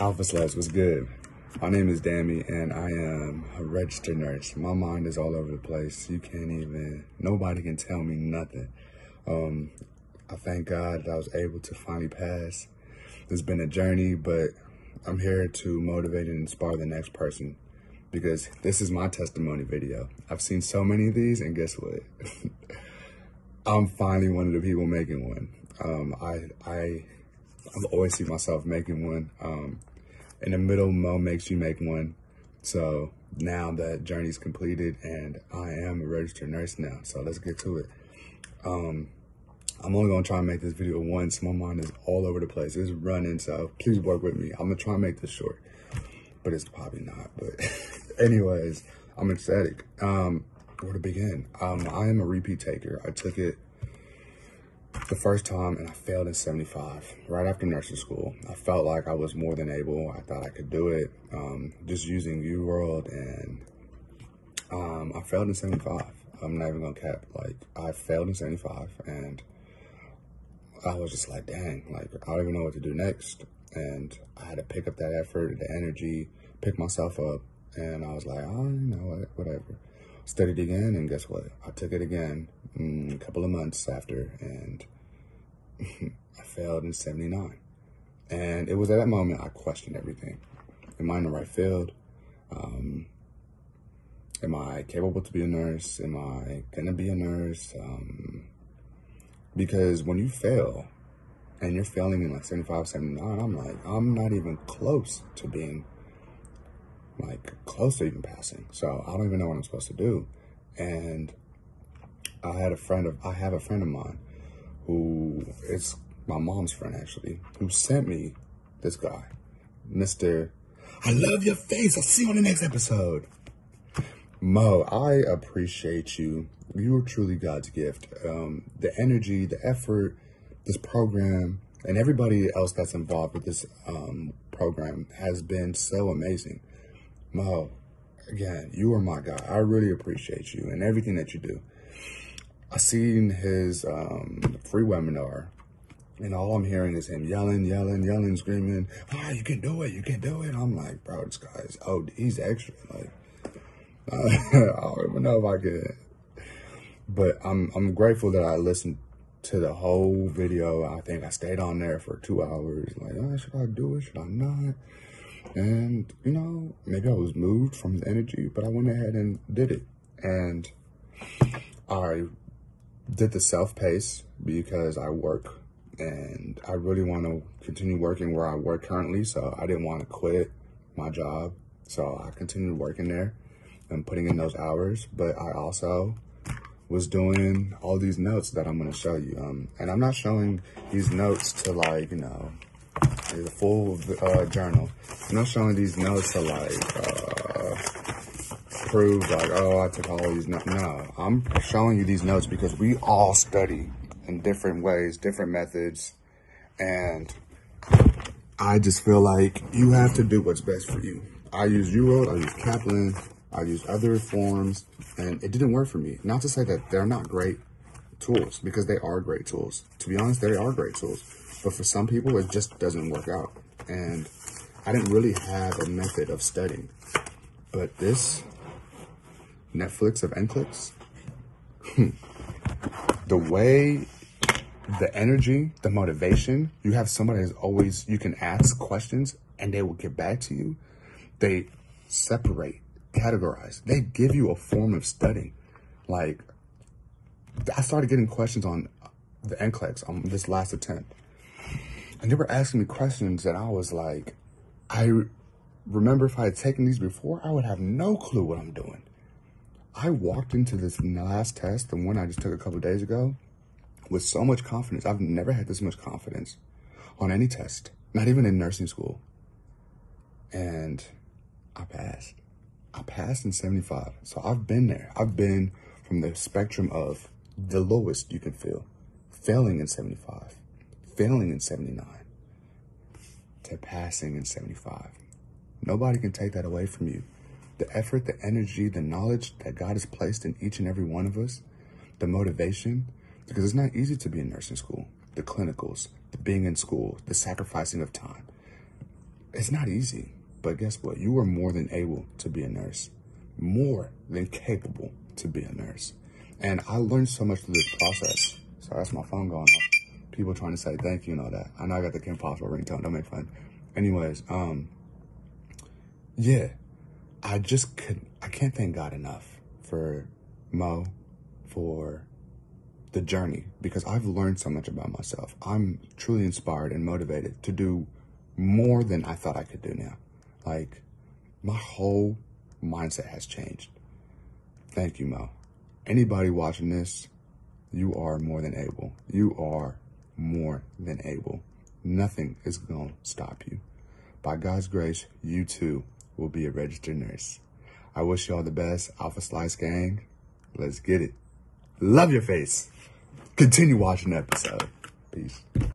Alpha Slice was good. My name is Dammy and I am a registered nurse. My mind is all over the place. You can't even, nobody can tell me nothing. Um, I thank God that I was able to finally pass. It's been a journey, but I'm here to motivate and inspire the next person because this is my testimony video. I've seen so many of these and guess what? I'm finally one of the people making one. Um, I, I, I've always seen myself making one. Um, in the middle, Mo makes you make one. So now that journey's completed and I am a registered nurse now. So let's get to it. Um, I'm only gonna try and make this video once. My mind is all over the place. It's running, so please work with me. I'm gonna try and make this short, but it's probably not. But anyways, I'm ecstatic. Um, where to begin? Um, I am a repeat taker. I took it the first time and I failed in 75 right after nursing school. I felt like I was more than able. I thought I could do it um, just using UWorld and um, I failed in 75. I'm not even gonna cap. Like I failed in 75 and I was just like, dang, like I don't even know what to do next. And I had to pick up that effort, the energy, pick myself up. And I was like, oh, you know what, whatever. Studied again, and guess what? I took it again mm, a couple of months after, and I failed in 79. And it was at that moment I questioned everything. Am I in the right field? Um, am I capable to be a nurse? Am I gonna be a nurse? Um, because when you fail and you're failing in like 75, 79, I'm like, I'm not even close to being like close to even passing. So I don't even know what I'm supposed to do. And I had a friend of, I have a friend of mine who is my mom's friend actually, who sent me this guy, Mr. I love your face. I'll see you on the next episode. Mo, I appreciate you. You are truly God's gift. Um, the energy, the effort, this program, and everybody else that's involved with this um, program has been so amazing. Mo, again, you are my guy. I really appreciate you and everything that you do. I seen his um, free webinar, and all I'm hearing is him yelling, yelling, yelling, screaming, "Ah, oh, you can do it! You can do it!" I'm like, bro, this guy's oh, he's extra. Like, I don't even know if I could. But I'm I'm grateful that I listened to the whole video. I think I stayed on there for two hours. Like, oh, should I do it? Should I not? And you know, maybe I was moved from his energy, but I went ahead and did it. And I did the self pace because I work and I really want to continue working where I work currently. So I didn't want to quit my job. So I continued working there and putting in those hours. But I also was doing all these notes that I'm going to show you. Um, and I'm not showing these notes to like, you know, the full uh, journal. I'm not showing these notes to like, uh, prove like, oh, I took all these notes. No, I'm showing you these notes because we all study in different ways, different methods. And I just feel like you have to do what's best for you. I use UWorld, I use Kaplan, I used other forms, and it didn't work for me. Not to say that they're not great tools, because they are great tools. To be honest, they are great tools. But for some people, it just doesn't work out. And I didn't really have a method of studying. But this Netflix of NCLEX, hmm, the way, the energy, the motivation, you have somebody that's always, you can ask questions and they will get back to you. They separate, categorize. They give you a form of studying. Like, I started getting questions on the NCLEX on this last attempt. And they were asking me questions and I was like, I remember if I had taken these before, I would have no clue what I'm doing. I walked into this last test, the one I just took a couple days ago, with so much confidence. I've never had this much confidence on any test, not even in nursing school. And I passed. I passed in 75. So I've been there. I've been from the spectrum of the lowest you can feel, failing in 75, failing in 79, to passing in 75. Nobody can take that away from you. The effort, the energy, the knowledge that God has placed in each and every one of us, the motivation, because it's not easy to be in nursing school, the clinicals, the being in school, the sacrificing of time. it's not easy, but guess what? You are more than able to be a nurse, more than capable to be a nurse. And I learned so much through this process. So that's my phone going off. People trying to say thank you and all that. I know I got the Kim Possible ringtone. Don't make fun. Anyways, um, yeah, I just could, I can't thank God enough for Mo, for the journey, because I've learned so much about myself. I'm truly inspired and motivated to do more than I thought I could do now. Like, my whole mindset has changed. Thank you, Mo. Anybody watching this, you are more than able. You are more than able. Nothing is going to stop you. By God's grace, you too will be a registered nurse. I wish you all the best. Alpha Slice Gang, let's get it. Love your face. Continue watching the episode. Peace.